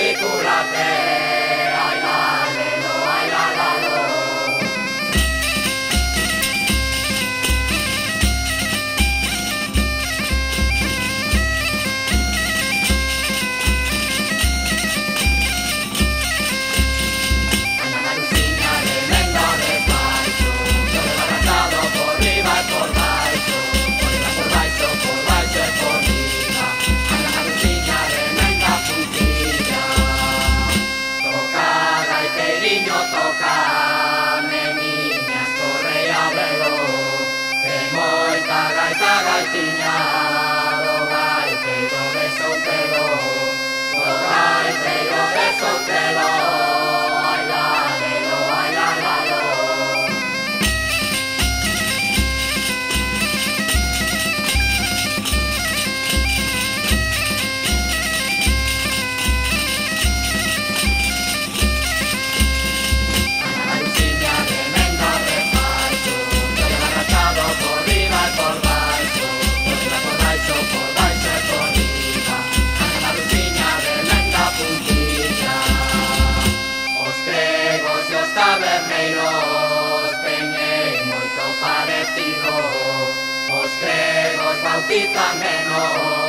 particulate. la gallina. obreiros teñen moito parecido Os gregos bautizan menos.